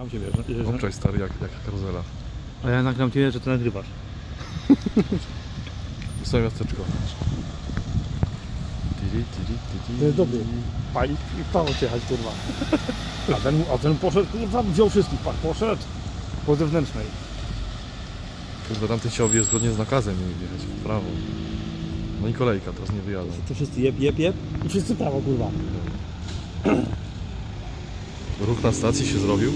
Tam ciebie, że, że, Obczaj stary, jak, jak karuzela. A ja nagram ciebie, że to nagrywasz. Swoje miasteczko. Tiri, tiri, tiri. To jest dobry. Pali i cię jechać, kurwa. A ten, a ten poszedł, kurwa, wziął wszystkich, patrz, poszedł. Po zewnętrznej. Kurwa, tamten się obie zgodnie z nakazem mieli jechać w prawo. No i kolejka, teraz nie wyjadą. To wszyscy jeb, jeb, jeb. I wszyscy prawo, kurwa. Ruch na stacji się zrobił.